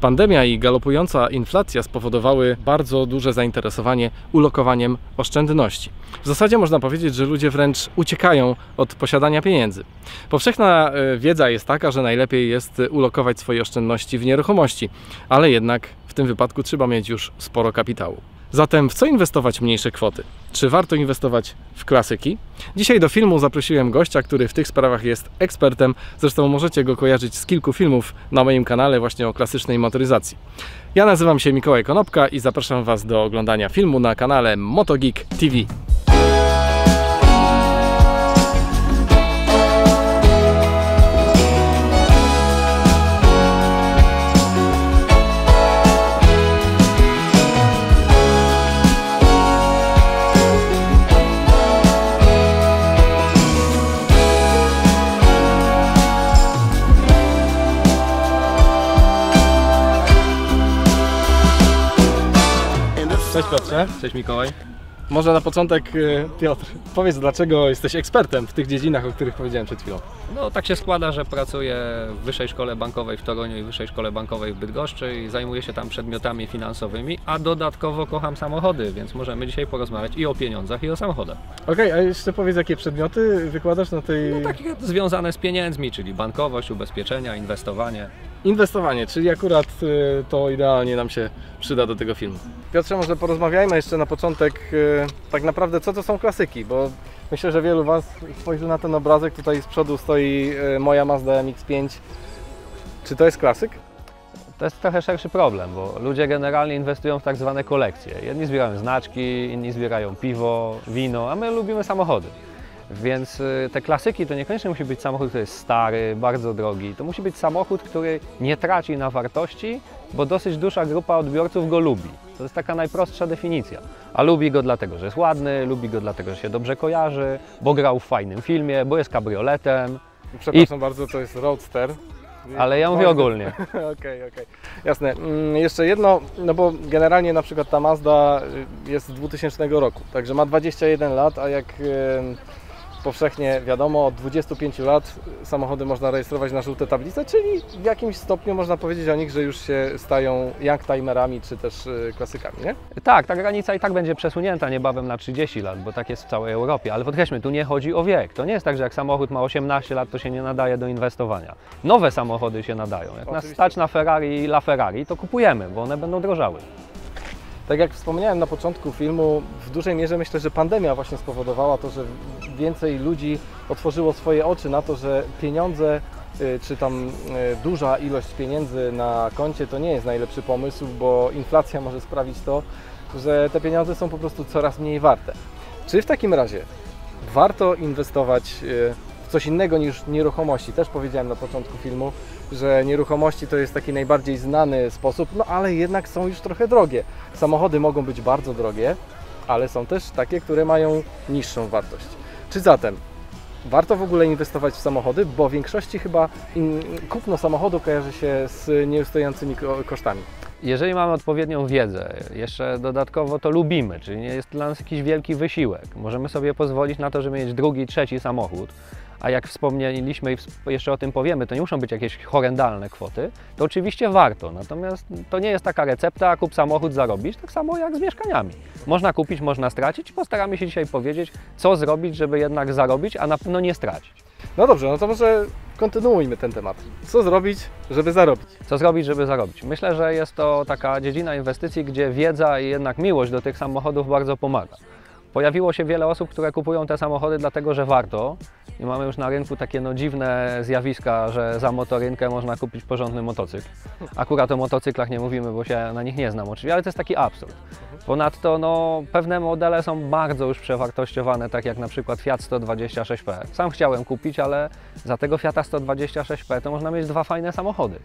Pandemia i galopująca inflacja spowodowały bardzo duże zainteresowanie ulokowaniem oszczędności. W zasadzie można powiedzieć, że ludzie wręcz uciekają od posiadania pieniędzy. Powszechna e, wiedza jest taka, że najlepiej jest ulokować swoje oszczędności w nieruchomości, ale jednak w tym wypadku trzeba mieć już sporo kapitału. Zatem w co inwestować mniejsze kwoty? Czy warto inwestować w klasyki? Dzisiaj do filmu zaprosiłem gościa, który w tych sprawach jest ekspertem. Zresztą możecie go kojarzyć z kilku filmów na moim kanale właśnie o klasycznej motoryzacji. Ja nazywam się Mikołaj Konopka i zapraszam Was do oglądania filmu na kanale MotoGeek TV. Cześć Piotrze. Cześć Mikołaj. Może na początek y, Piotr, powiedz dlaczego jesteś ekspertem w tych dziedzinach, o których powiedziałem przed chwilą. No tak się składa, że pracuję w Wyższej Szkole Bankowej w Toruniu i Wyższej Szkole Bankowej w Bydgoszczy i zajmuję się tam przedmiotami finansowymi, a dodatkowo kocham samochody, więc możemy dzisiaj porozmawiać i o pieniądzach i o samochodach. Okej, a jeszcze powiedz jakie przedmioty wykładasz na tej... No takie związane z pieniędzmi, czyli bankowość, ubezpieczenia, inwestowanie. Inwestowanie, czyli akurat y, to idealnie nam się przyda do tego filmu. Piotrze, może porozmawiajmy jeszcze na początek y, tak naprawdę co to są klasyki, bo myślę, że wielu Was spojrzy na ten obrazek, tutaj z przodu stoi y, moja Mazda MX-5. Czy to jest klasyk? To jest trochę szerszy problem, bo ludzie generalnie inwestują w tak zwane kolekcje. Jedni zbierają znaczki, inni zbierają piwo, wino, a my lubimy samochody. Więc y, te klasyki to niekoniecznie musi być samochód, który jest stary, bardzo drogi. To musi być samochód, który nie traci na wartości, bo dosyć duża grupa odbiorców go lubi. To jest taka najprostsza definicja. A lubi go dlatego, że jest ładny, lubi go dlatego, że się dobrze kojarzy, bo grał w fajnym filmie, bo jest kabrioletem. Przepraszam bardzo, to jest Roadster. Ale ja mówię ogólnie. Okej, okej. Jasne. Mm, Jeszcze jedno, no bo generalnie na przykład ta Mazda y, jest z 2000 roku, także ma 21 lat, a jak powszechnie wiadomo, od 25 lat samochody można rejestrować na żółte tablice, czyli w jakimś stopniu można powiedzieć o nich, że już się stają youngtimerami czy też y, klasykami, nie? Tak, ta granica i tak będzie przesunięta niebawem na 30 lat, bo tak jest w całej Europie. Ale podkreślmy, tu nie chodzi o wiek. To nie jest tak, że jak samochód ma 18 lat, to się nie nadaje do inwestowania. Nowe samochody się nadają. Jak nas Oczywiście. stać na Ferrari i La Ferrari, to kupujemy, bo one będą drożały. Tak jak wspomniałem na początku filmu, w dużej mierze myślę, że pandemia właśnie spowodowała to, że więcej ludzi otworzyło swoje oczy na to, że pieniądze y, czy tam y, duża ilość pieniędzy na koncie to nie jest najlepszy pomysł, bo inflacja może sprawić to, że te pieniądze są po prostu coraz mniej warte. Czy w takim razie warto inwestować y, coś innego niż nieruchomości? Też powiedziałem na początku filmu, że nieruchomości to jest taki najbardziej znany sposób, no ale jednak są już trochę drogie. Samochody mogą być bardzo drogie, ale są też takie, które mają niższą wartość. Czy zatem warto w ogóle inwestować w samochody, bo w większości chyba kupno samochodu kojarzy się z nieustającymi ko- kosztami. Jeżeli mamy odpowiednią wiedzę, jeszcze dodatkowo to lubimy, czyli nie jest dla nas jakiś wielki wysiłek, możemy sobie pozwolić na to, żeby mieć drugi, trzeci samochód, a jak wspomnieliśmy i jeszcze o tym powiemy, to nie muszą być jakieś horrendalne kwoty, to oczywiście warto. Natomiast to nie jest taka recepta, kup samochód, zarobisz, tak samo jak z mieszkaniami. Można kupić, można stracić. Postaramy się dzisiaj powiedzieć, co zrobić, żeby jednak zarobić, a na pewno nie stracić. No dobrze, no to może kontynuujmy ten temat. Co zrobić, żeby zarobić? Co zrobić, żeby zarobić? Myślę, że jest to taka dziedzina inwestycji, gdzie wiedza i jednak miłość do tych samochodów bardzo pomaga. Pojawiło się wiele osób, które kupują te samochody dlatego, że warto. I mamy już na rynku takie no, dziwne zjawiska, że za motorynkę można kupić porządny motocykl. Akurat o motocyklach nie mówimy, bo się na nich nie znam oczywiście, ale to jest taki absurd. Ponadto no, pewne modele są bardzo już przewartościowane, tak jak na przykład Fiat 126P. Sam chciałem kupić, ale za tego Fiata 126P to można mieć dwa fajne samochody.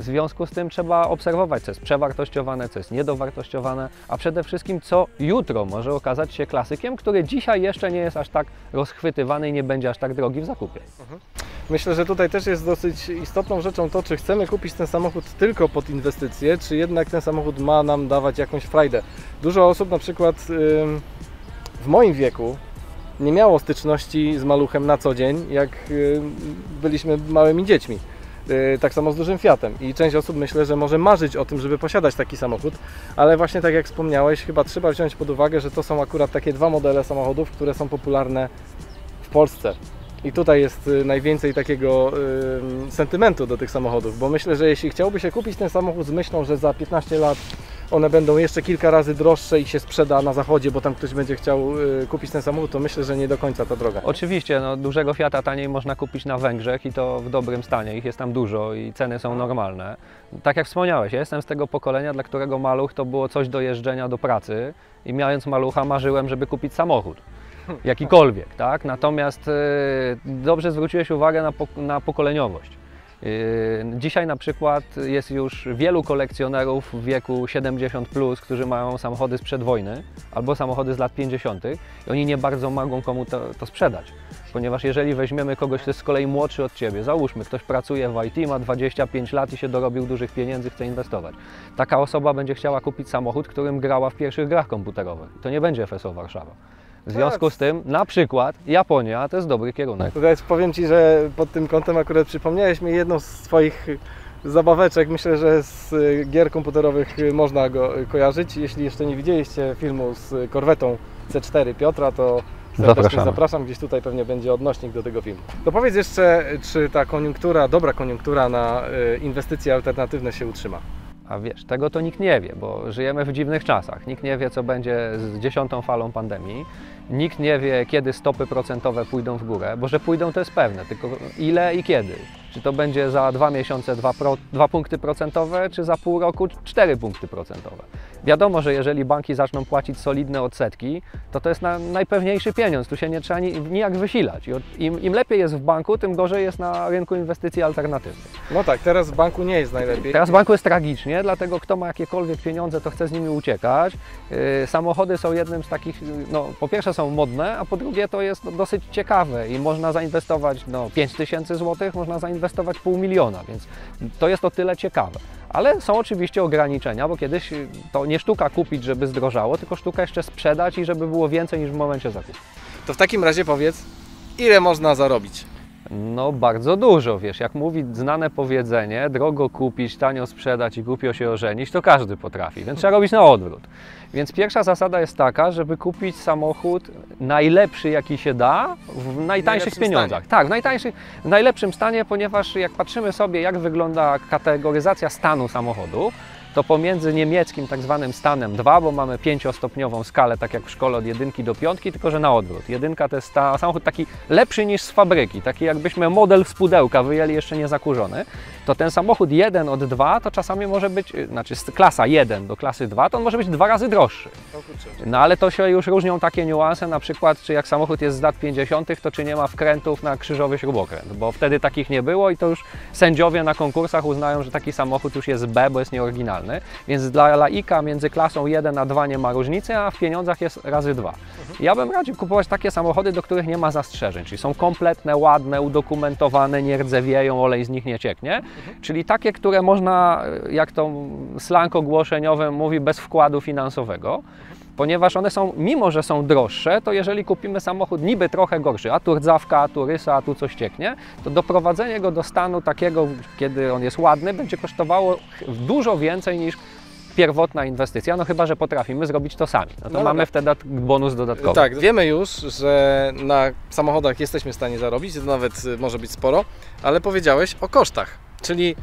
W związku z tym trzeba obserwować, co jest przewartościowane, co jest niedowartościowane, a przede wszystkim co jutro może okazać się klasykiem, który dzisiaj jeszcze nie jest aż tak rozchwytywany i nie będzie aż tak drogi w zakupie. Myślę, że tutaj też jest dosyć istotną rzeczą to, czy chcemy kupić ten samochód tylko pod inwestycje, czy jednak ten samochód ma nam dawać jakąś frajdę. Dużo osób na przykład w moim wieku nie miało styczności z maluchem na co dzień, jak byliśmy małymi dziećmi. Y, Tak samo z dużym Fiatem. I część osób myślę, że może marzyć o tym, żeby posiadać taki samochód, ale właśnie tak jak wspomniałeś, chyba trzeba wziąć pod uwagę, że to są akurat takie dwa modele samochodów, które są popularne w Polsce. I tutaj jest y, najwięcej takiego y, sentymentu do tych samochodów, bo myślę, że jeśli chciałby się kupić ten samochód z myślą, że za 15 lat one będą jeszcze kilka razy droższe i się sprzeda na zachodzie, bo tam ktoś będzie chciał y, kupić ten samochód, to myślę, że nie do końca ta droga. Oczywiście, no, dużego Fiata taniej można kupić na Węgrzech i to w dobrym stanie. Ich jest tam dużo i ceny są normalne. Tak jak wspomniałeś, ja jestem z tego pokolenia, dla którego maluch to było coś do jeżdżenia do pracy i mając malucha marzyłem, żeby kupić samochód. Jakikolwiek, tak? Natomiast e, dobrze zwróciłeś uwagę na, pok- na pokoleniowość. E, Dzisiaj na przykład jest już wielu kolekcjonerów w wieku 70, plus, którzy mają samochody sprzed wojny albo samochody z lat 50. i oni nie bardzo mogą komu to, to sprzedać. Ponieważ jeżeli weźmiemy kogoś, kto jest z kolei młodszy od ciebie, załóżmy, ktoś pracuje w IT, ma 25 lat i się dorobił dużych pieniędzy, chce inwestować. Taka osoba będzie chciała kupić samochód, którym grała w pierwszych grach komputerowych. To nie będzie FSO Warszawa. W związku z tym, na przykład Japonia to jest dobry kierunek. Tutaj powiem Ci, że pod tym kątem akurat przypomniałeś mi jedną z swoich zabaweczek. Myślę, że z y, gier komputerowych y, można go kojarzyć. Jeśli jeszcze nie widzieliście filmu z korwetą C4 Piotra, to serdecznie zapraszam. Gdzieś tutaj pewnie będzie odnośnik do tego filmu. To powiedz jeszcze, czy ta koniunktura, dobra koniunktura na y, inwestycje alternatywne się utrzyma? A wiesz, tego to nikt nie wie, bo żyjemy w dziwnych czasach. Nikt nie wie, co będzie z dziesiątą falą pandemii. Nikt nie wie, kiedy stopy procentowe pójdą w górę, bo że pójdą to jest pewne, tylko ile i kiedy. Czy to będzie za dwa miesiące 2, pro, 2 punkty procentowe, czy za pół roku 4 punkty procentowe. Wiadomo, że jeżeli banki zaczną płacić solidne odsetki, to to jest na, najpewniejszy pieniądz. Tu się nie trzeba ni, nijak wysilać. Im, Im lepiej jest w banku, tym gorzej jest na rynku inwestycji alternatywnych. No tak, teraz w banku nie jest najlepiej. Teraz w banku jest tragicznie, dlatego kto ma jakiekolwiek pieniądze, to chce z nimi uciekać. Yy, Samochody są jednym z takich, no po pierwsze są modne, a po drugie to jest no, dosyć ciekawe i można zainwestować no, 5 tysięcy złotych, można zainwestować pół miliona, więc to jest o tyle ciekawe. Ale są oczywiście ograniczenia, bo kiedyś yy, to nie sztuka kupić, żeby zdrożało, tylko sztuka jeszcze sprzedać i żeby było więcej niż w momencie zakupu. To w takim razie powiedz, ile można zarobić? No bardzo dużo, wiesz, jak mówi znane powiedzenie, drogo kupić, tanio sprzedać i głupio się ożenić, to każdy potrafi, więc trzeba robić na odwrót. Więc pierwsza zasada jest taka, żeby kupić samochód najlepszy jaki się da, w najtańszych pieniądzach. Tak, w najtańszych, w najlepszym stanie, ponieważ jak patrzymy sobie jak wygląda kategoryzacja stanu samochodu, to pomiędzy niemieckim tak zwanym stanem 2, bo mamy pięciostopniową skalę, tak jak w szkole od jedynki do piątki, tylko że na odwrót. Jedynka to jest sta, samochód taki lepszy niż z fabryki, taki jakbyśmy model z pudełka wyjęli jeszcze nie zakurzony, to ten samochód 1 od 2 to czasami może być, y, znaczy z klasa 1 do klasy 2 to on może być dwa razy droższy. No ale to się już różnią takie niuanse, na przykład czy jak samochód jest z lat 50., to czy nie ma wkrętów na krzyżowy śrubokręt, bo wtedy takich nie było i to już sędziowie na konkursach uznają, że taki samochód już jest B, bo jest nieoryginalny. Więc dla laika między klasą 1 a 2 nie ma różnicy, a w pieniądzach jest razy 2. Ja bym radził kupować takie samochody, do których nie ma zastrzeżeń, czyli są kompletne, ładne, udokumentowane, nie rdzewieją, olej z nich nie cieknie. Czyli takie, które można, jak to slang ogłoszeniowy mówi, bez wkładu finansowego ponieważ one są, mimo że są droższe, to jeżeli kupimy samochód niby trochę gorszy, a tu rdzawka, a tu rysa, a tu coś cieknie, to doprowadzenie go do stanu takiego, kiedy on jest ładny, będzie kosztowało dużo więcej niż pierwotna inwestycja, no chyba, że potrafimy zrobić to sami. No to No mamy dobra. wtedy bonus dodatkowy. Tak, wiemy już, że na samochodach jesteśmy w stanie zarobić, to nawet y, może być sporo, ale powiedziałeś o kosztach, czyli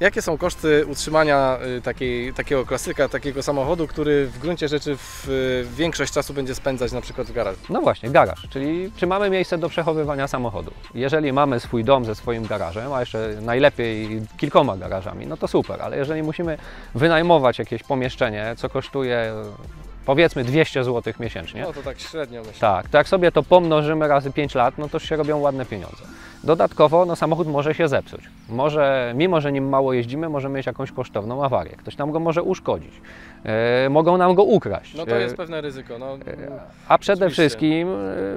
jakie są koszty utrzymania y, takiej, takiego klasyka, takiego samochodu, który w gruncie rzeczy w, y, większość czasu będzie spędzać na przykład w garażu. No właśnie, garaż, czyli czy mamy miejsce do przechowywania samochodu. Jeżeli mamy swój dom ze swoim garażem, a jeszcze najlepiej kilkoma garażami, no to super, ale jeżeli musimy wynajmować jakieś pomieszczenie, co kosztuje powiedzmy 200 zł miesięcznie, No to tak średnio myślę. tak, to jak sobie to pomnożymy razy 5 lat, no to się robią ładne pieniądze. Dodatkowo no, samochód może się zepsuć. Może, mimo że nim mało jeździmy, może mieć jakąś kosztowną awarię. Ktoś nam go może uszkodzić. E, mogą nam go ukraść. No to E, jest pewne ryzyko. No, a przede Oczywiście. wszystkim y,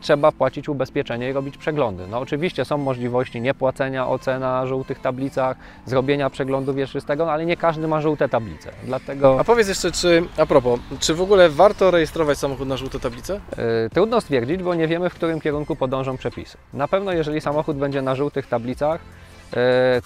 trzeba płacić ubezpieczenie i robić przeglądy. No oczywiście są możliwości niepłacenia OC na żółtych tablicach, zrobienia przeglądu wieczystego, no, ale nie każdy ma żółte tablice. Dlatego a powiedz jeszcze, czy, a propos, czy w ogóle warto rejestrować samochód na żółte tablice? y, trudno stwierdzić, bo nie wiemy, w którym kierunku podążą przepisy. Na pewno pewno jeżeli samochód będzie na żółtych tablicach,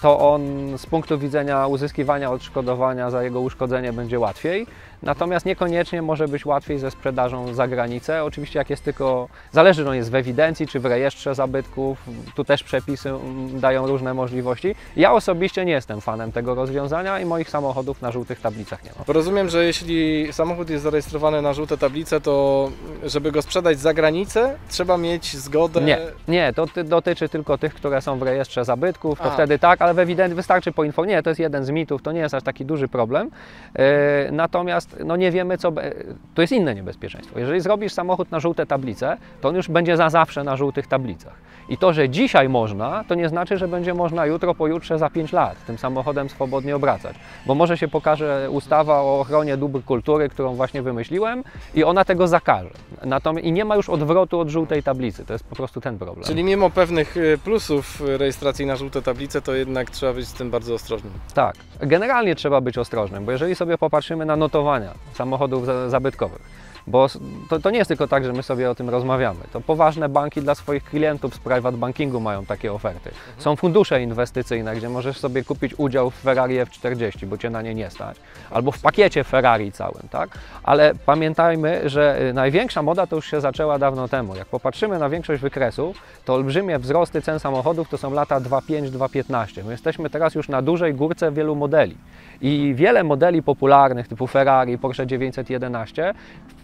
to on z punktu widzenia uzyskiwania odszkodowania za jego uszkodzenie będzie łatwiej. Natomiast niekoniecznie może być łatwiej ze sprzedażą za granicę. Oczywiście jak jest tylko, zależy, on jest w ewidencji czy w rejestrze zabytków, tu też przepisy mm, dają różne możliwości. Ja osobiście nie jestem fanem tego rozwiązania i moich samochodów na żółtych tablicach nie ma. Rozumiem, że jeśli samochód jest zarejestrowany na żółte tablice, to żeby go sprzedać za granicę, trzeba mieć zgodę. Nie, nie, to ty, dotyczy tylko tych, które są w rejestrze zabytków, to A. wtedy tak, ale w ewidencji wystarczy poinformować. Nie, to jest jeden z mitów, to nie jest aż taki duży problem. E, natomiast no nie wiemy, co. be- To jest inne niebezpieczeństwo. Jeżeli zrobisz samochód na żółte tablice, to on już będzie za zawsze na żółtych tablicach. I to, że dzisiaj można, to nie znaczy, że będzie można jutro, pojutrze, za 5 lat tym samochodem swobodnie obracać. Bo może się pokaże ustawa o ochronie dóbr kultury, którą właśnie wymyśliłem, i ona tego zakaże. Natomiast i nie ma już odwrotu od żółtej tablicy. To jest po prostu ten problem. Czyli mimo pewnych y, plusów y, rejestracji na żółte tablice, to jednak trzeba być z tym bardzo ostrożnym. Tak, generalnie trzeba być ostrożnym, bo jeżeli sobie popatrzymy na notowania samochodów za- zabytkowych, bo to, to nie jest tylko tak, że my sobie o tym rozmawiamy. To poważne banki dla swoich klientów z private bankingu mają takie oferty. Są fundusze inwestycyjne, gdzie możesz sobie kupić udział w Ferrari F40, bo cię na nie nie stać, albo w pakiecie Ferrari całym, tak? Ale pamiętajmy, że y, największa moda to już się zaczęła dawno temu. Jak popatrzymy na większość wykresów, to olbrzymie wzrosty cen samochodów to są lata 2.5-2.15. My jesteśmy teraz już na dużej górce wielu modeli. I wiele modeli popularnych typu Ferrari, Porsche 911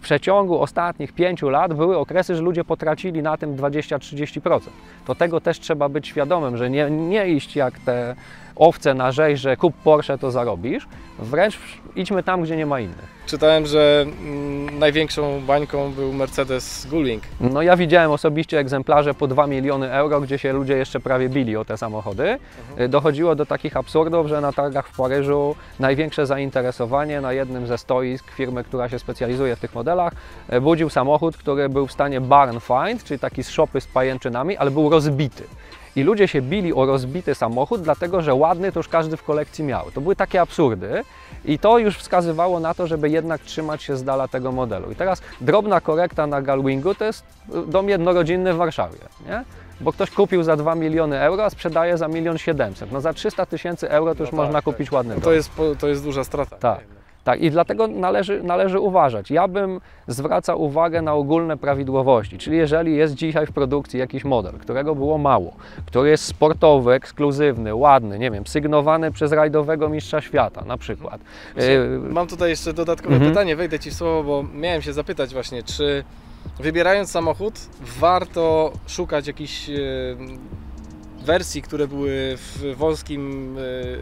w przeciągu ostatnich pięciu lat były okresy, że ludzie potracili na tym 20-30%. To tego też trzeba być świadomym, że nie, nie iść jak te owce na rzeź, kup Porsche to zarobisz, wręcz idźmy tam, gdzie nie ma innych. Czytałem, że mm, największą bańką był Mercedes Gullwing. No ja widziałem osobiście egzemplarze po 2 miliony euro, gdzie się ludzie jeszcze prawie bili o te samochody. Y, Dochodziło do takich absurdów, że na targach w Paryżu największe zainteresowanie na jednym ze stoisk firmy, która się specjalizuje w tych modelach, y, budził samochód, który był w stanie barn find, czyli taki z szopy z pajęczynami, ale był rozbity. I ludzie się bili o rozbity samochód, dlatego że ładny to już każdy w kolekcji miał. To były takie absurdy i to już wskazywało na to, żeby jednak trzymać się z dala tego modelu. I teraz drobna korekta na Galwingu to jest y, dom jednorodzinny w Warszawie, nie? Bo ktoś kupił za 2 miliony euro, a sprzedaje za 1 700 No za 300 tysięcy euro to już No tak, można tak. kupić ładny dom. To jest, to jest duża strata. Tak. Tak, i dlatego należy, należy uważać. Ja bym zwracał uwagę na ogólne prawidłowości, czyli jeżeli jest dzisiaj w produkcji jakiś model, którego było mało, który jest sportowy, ekskluzywny, ładny, nie wiem, sygnowany przez rajdowego mistrza świata na przykład. Y, Mam tutaj jeszcze dodatkowe Mhm. pytanie, wejdę Ci w słowo, bo miałem się zapytać właśnie, czy wybierając samochód warto szukać jakichś e, wersji, które były w wąskim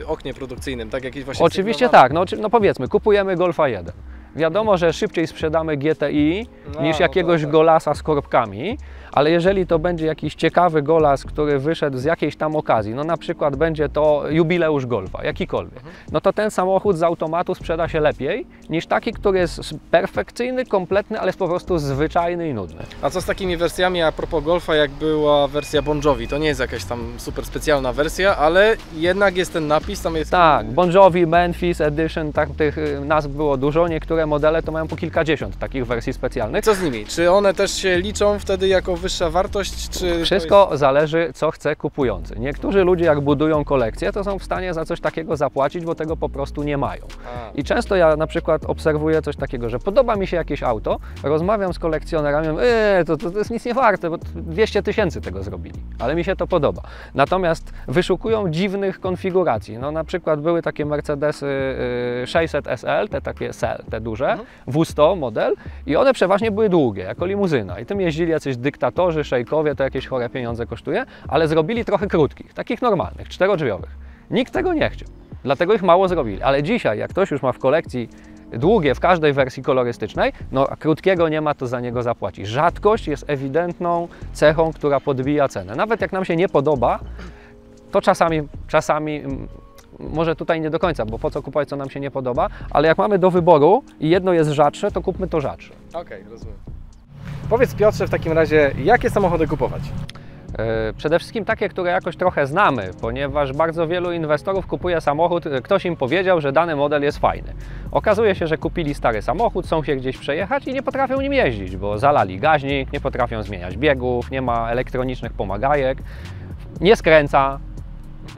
e, oknie produkcyjnym, tak jakieś właśnie Oczywiście tak, no, no powiedzmy, kupujemy Golfa 1. Wiadomo, że szybciej sprzedamy GTI No, niż no jakiegoś tak, tak. golasa z korbkami, ale jeżeli to będzie jakiś ciekawy golas, który wyszedł z jakiejś tam okazji, no na przykład będzie to jubileusz Golfa, jakikolwiek, Mhm. no to ten samochód z automatu sprzeda się lepiej niż taki, który jest perfekcyjny, kompletny, ale jest po prostu zwyczajny i nudny. A co z takimi wersjami a propos Golfa, jak była wersja Bon Jovi? To nie jest jakaś tam super specjalna wersja, ale jednak jest ten napis, tam jest... Tak, Bon Jovi, Memphis Edition, tak, tych y, nazw było dużo, niektóre modele to mają po kilkadziesiąt takich wersji specjalnych. Co z nimi? Czy one też się liczą wtedy jako wyższa wartość, czy... Wszystko zależy, co chce kupujący. Niektórzy ludzie, jak budują kolekcję, to są w stanie za coś takiego zapłacić, bo tego po prostu nie mają. Jest... A. I często ja na przykład obserwuję coś takiego, że podoba mi się jakieś auto, rozmawiam z kolekcjonerami, eee, to, to, to jest nic nie warte, bo 200 tysięcy tego zrobili, ale mi się to podoba. Natomiast wyszukują dziwnych konfiguracji. No na przykład były takie Mercedesy y, 600 SL, te takie SL, te duże, Mhm. W100 model i one przeważnie były długie, jako limuzyna. I tym jeździli jacyś dyktatorzy, szejkowie, to jakieś chore pieniądze kosztuje, ale zrobili trochę krótkich, takich normalnych, czterodrzwiowych. Nikt tego nie chciał. Dlatego ich mało zrobili. Ale dzisiaj, jak ktoś już ma w kolekcji długie w każdej wersji kolorystycznej, no a krótkiego nie ma, to za niego zapłaci. Rzadkość jest ewidentną cechą, która podbija cenę. Nawet jak nam się nie podoba, to czasami, czasami mm, może tutaj nie do końca, bo po co kupować, co nam się nie podoba, ale jak mamy do wyboru i jedno jest rzadsze, to kupmy to rzadsze. Okej, rozumiem. Powiedz Piotrze w takim razie, jakie samochody kupować? E, Przede wszystkim takie, które jakoś trochę znamy, ponieważ bardzo wielu inwestorów kupuje samochód, e, ktoś im powiedział, że dany model jest fajny. Okazuje się, że kupili stary samochód, chcą się gdzieś przejechać i nie potrafią nim jeździć, bo zalali gaźnik, nie potrafią zmieniać biegów, nie ma elektronicznych pomagajek, nie skręca,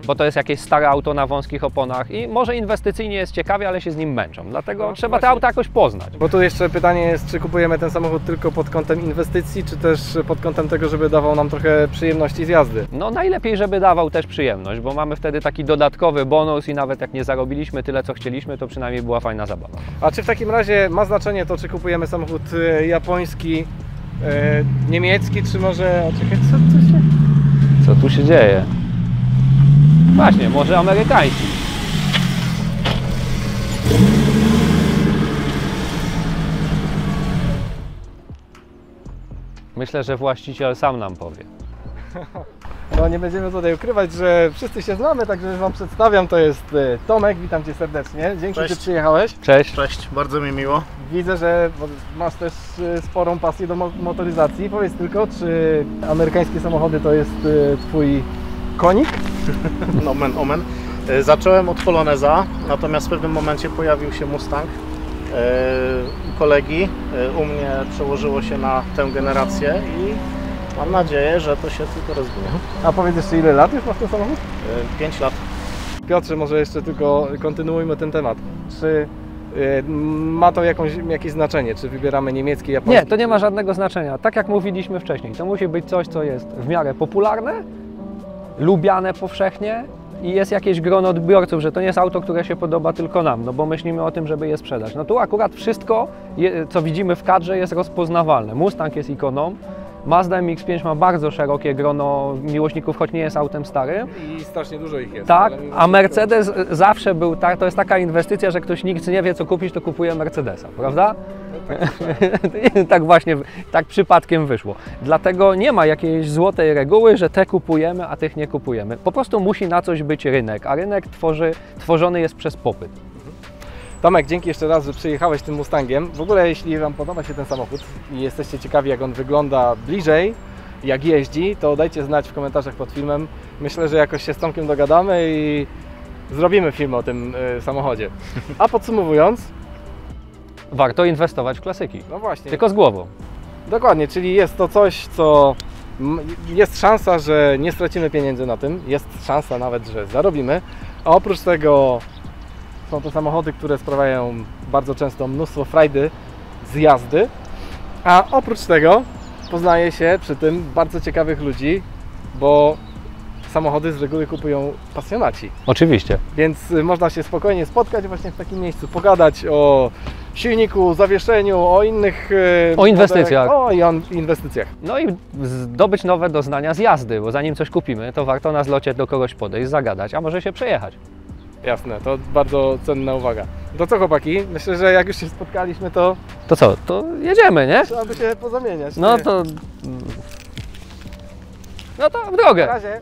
bo to jest jakieś stare auto na wąskich oponach i może inwestycyjnie jest ciekawie, ale się z nim męczą. Dlatego No, trzeba te właśnie. auta jakoś poznać. Bo tu jeszcze pytanie jest, czy kupujemy ten samochód tylko pod kątem inwestycji, czy też pod kątem tego, żeby dawał nam trochę przyjemności z jazdy. No najlepiej, żeby dawał też przyjemność, bo mamy wtedy taki dodatkowy bonus i nawet jak nie zarobiliśmy tyle, co chcieliśmy, to przynajmniej była fajna zabawa. A czy w takim razie ma znaczenie to, czy kupujemy samochód e, japoński, e, niemiecki, czy może... O, czekaj, co tu się... Co tu się dzieje? Właśnie, może amerykański. Myślę, że właściciel sam nam powie. No nie będziemy tutaj ukrywać, że wszyscy się znamy, także Wam przedstawiam. To jest e, Tomek, witam Cię serdecznie. Dzięki, Cześć. że przyjechałeś. Cześć. Cześć, bardzo mi miło. Widzę, że masz też e, sporą pasję do mo- motoryzacji. Powiedz tylko, czy amerykańskie samochody to jest e, Twój konik? Omen, omen. E, Zacząłem od Poloneza, natomiast w pewnym momencie pojawił się Mustang e, u kolegi. E, U mnie przełożyło się na tę generację i mam nadzieję, że to się tylko rozwinie. A powiedz jeszcze, ile lat już masz ten samochód? 5 lat. Piotrze, może jeszcze tylko kontynuujmy ten temat. Czy e, ma to jakąś, jakieś znaczenie? Czy wybieramy niemiecki, japoński? Nie, to nie ma żadnego znaczenia. Tak jak mówiliśmy wcześniej, to musi być coś, co jest w miarę popularne, lubiane powszechnie i jest jakieś grono odbiorców, że to nie jest auto, które się podoba tylko nam, no bo myślimy o tym, żeby je sprzedać. No tu akurat wszystko, co widzimy w kadrze jest rozpoznawalne. Mustang jest ikoną, Mazda MX-5 ma bardzo szerokie grono miłośników, choć nie jest autem starym. I strasznie dużo ich jest. Tak, a Mercedes zawsze był tak, to jest taka inwestycja, że ktoś nikt nie wie co kupić, to kupuje Mercedesa, prawda? tak właśnie, tak przypadkiem wyszło. Dlatego nie ma jakiejś złotej reguły, że te kupujemy, a tych nie kupujemy. Po prostu musi na coś być rynek, a rynek tworzy, tworzony jest przez popyt. Tomek, dzięki jeszcze raz, że przyjechałeś tym Mustangiem. W ogóle, jeśli Wam podoba się ten samochód i jesteście ciekawi, jak on wygląda bliżej, jak jeździ, to dajcie znać w komentarzach pod filmem. Myślę, że jakoś się z Tomkiem dogadamy i zrobimy film o tym y, samochodzie. A podsumowując, Warto inwestować w klasyki, no właśnie, tylko z głową. dokładnie, czyli jest to coś, co jest szansa, że nie stracimy pieniędzy na tym, jest szansa nawet, że zarobimy, a oprócz tego są to samochody, które sprawiają bardzo często mnóstwo frajdy z jazdy, a oprócz tego poznaje się przy tym bardzo ciekawych ludzi, bo samochody z reguły kupują pasjonaci, Oczywiście. więc y, można się spokojnie spotkać właśnie w takim miejscu, pogadać o silniku, zawieszeniu, o innych... y, O inwestycjach. o inwestycjach. No i zdobyć nowe doznania z jazdy, bo zanim coś kupimy, to warto na zlocie do kogoś podejść, zagadać, a może się przejechać. Jasne, to bardzo cenna uwaga. To co chłopaki? Myślę, że jak już się spotkaliśmy, to To co, to jedziemy, nie? trzeba by się pozamieniać. No nie? to. No to w Na drogę. razie.